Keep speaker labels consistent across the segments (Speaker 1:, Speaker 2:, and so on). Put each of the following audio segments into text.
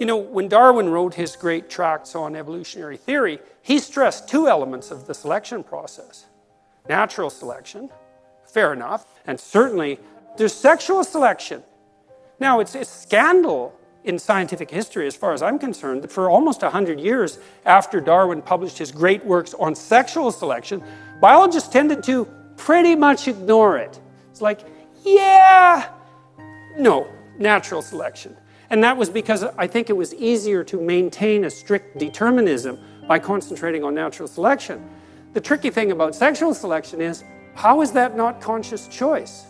Speaker 1: You know, when Darwin wrote his great tracts on evolutionary theory, he stressed two elements of the selection process natural selection, fair enough, and certainly there's sexual selection. Now, it's a scandal in scientific history, as far as I'm concerned, that for almost 100 years after Darwin published his great works on sexual selection, biologists tended to pretty much ignore it. It's like, yeah, no, natural selection. And that was because I think it was easier to maintain a strict determinism by concentrating on natural selection. The tricky thing about sexual selection is how is that not conscious choice?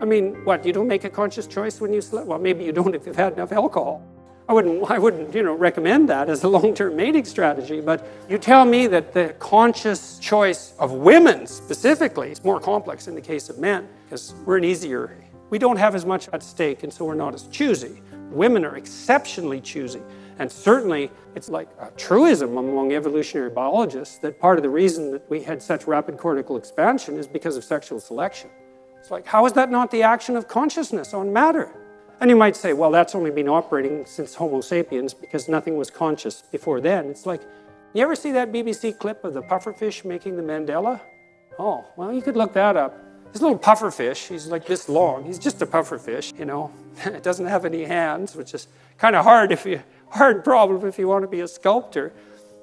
Speaker 1: I mean, what, you don't make a conscious choice when you select? Well, maybe you don't if you've had enough alcohol. I wouldn't, I wouldn't you know, recommend that as a long-term mating strategy, but you tell me that the conscious choice of women specifically is more complex in the case of men, because we're an easier, we don't have as much at stake, and so we're not as choosy. Women are exceptionally choosy. And certainly, it's like a truism among evolutionary biologists that part of the reason that we had such rapid cortical expansion is because of sexual selection. It's like, how is that not the action of consciousness on matter? And you might say, well, that's only been operating since Homo sapiens because nothing was conscious before then. It's like, you ever see that BBC clip of the pufferfish making the mandala? Oh, well, you could look that up. This little puffer fish, he's like this long. He's just a puffer fish, you know. it doesn't have any hands, which is kind of hard if you hard problem if you want to be a sculptor.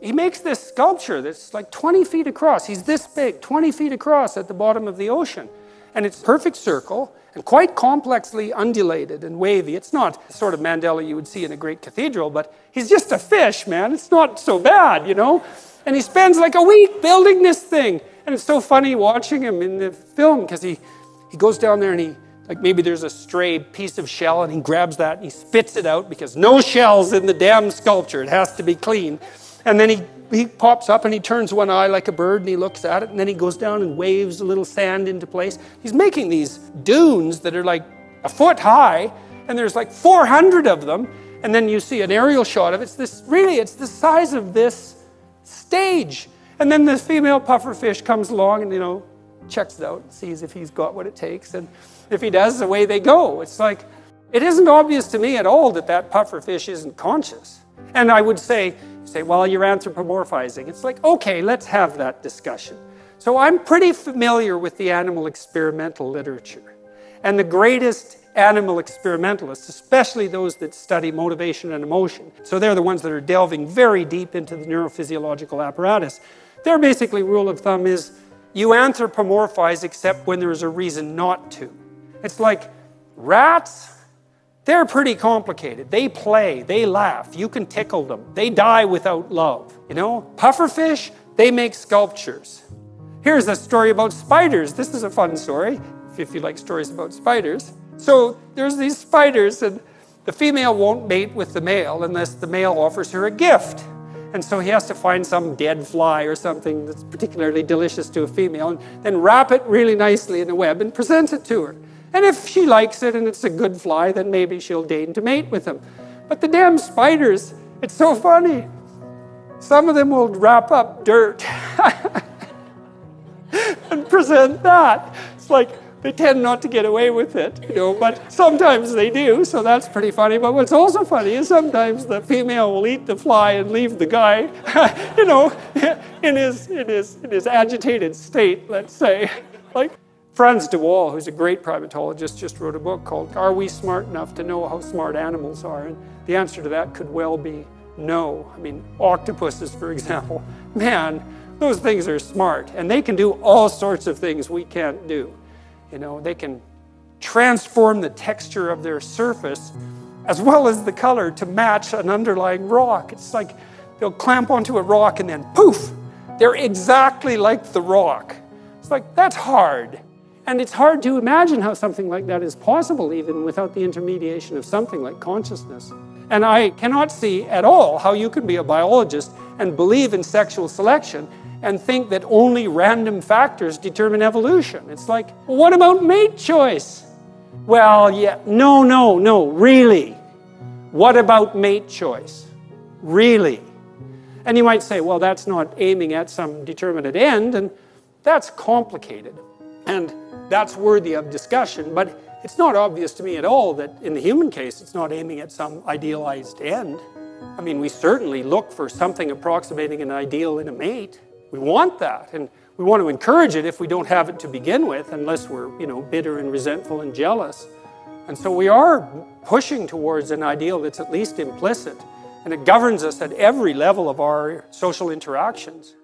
Speaker 1: He makes this sculpture that's like 20 feet across. He's this big, 20 feet across at the bottom of the ocean. And it's perfect circle and quite complexly undulated and wavy. It's not the sort of mandala you would see in a great cathedral, but he's just a fish, man. It's not so bad, you know? And he spends like a week building this thing. And it's so funny watching him in the film because he, he goes down there and he, like maybe there's a stray piece of shell and he grabs that and he spits it out because no shells in the damn sculpture. It has to be clean. And then he, he pops up and he turns one eye like a bird and he looks at it and then he goes down and waves a little sand into place. He's making these dunes that are like a foot high and there's like 400 of them. And then you see an aerial shot of it. It's this, really, it's the size of this stage. And then this female pufferfish comes along and, you know, checks it out, and sees if he's got what it takes. And if he does, away they go. It's like, it isn't obvious to me at all that that pufferfish isn't conscious. And I would say, say, well, you're anthropomorphizing. It's like, okay, let's have that discussion. So I'm pretty familiar with the animal experimental literature. And the greatest animal experimentalists, especially those that study motivation and emotion, so they're the ones that are delving very deep into the neurophysiological apparatus, their basically rule of thumb is you anthropomorphize except when there's a reason not to. It's like rats, they're pretty complicated. They play, they laugh, you can tickle them. They die without love. You know, pufferfish, they make sculptures. Here's a story about spiders. This is a fun story, if you like stories about spiders. So there's these spiders, and the female won't mate with the male unless the male offers her a gift. And so he has to find some dead fly or something that's particularly delicious to a female and then wrap it really nicely in a web and present it to her. And if she likes it and it's a good fly, then maybe she'll deign to mate with him. But the damn spiders, it's so funny. Some of them will wrap up dirt and present that. It's like, they tend not to get away with it, you know, but sometimes they do, so that's pretty funny. But what's also funny is sometimes the female will eat the fly and leave the guy, you know, in his, in his, in his agitated state, let's say. Like Frans de Waal, who's a great primatologist, just wrote a book called Are We Smart Enough to Know How Smart Animals Are? And the answer to that could well be no. I mean, octopuses, for example, man, those things are smart, and they can do all sorts of things we can't do. You know, they can transform the texture of their surface as well as the color to match an underlying rock. It's like they'll clamp onto a rock and then poof, they're exactly like the rock. It's like, that's hard. And it's hard to imagine how something like that is possible even without the intermediation of something like consciousness. And I cannot see at all how you can be a biologist and believe in sexual selection and think that only random factors determine evolution. It's like, what about mate choice? Well, yeah, no, no, no, really. What about mate choice? Really? And you might say, well, that's not aiming at some determinate end, and that's complicated. And that's worthy of discussion, but it's not obvious to me at all that in the human case, it's not aiming at some idealized end. I mean, we certainly look for something approximating an ideal in a mate. We want that, and we want to encourage it if we don't have it to begin with, unless we're, you know, bitter and resentful and jealous. And so we are pushing towards an ideal that's at least implicit, and it governs us at every level of our social interactions.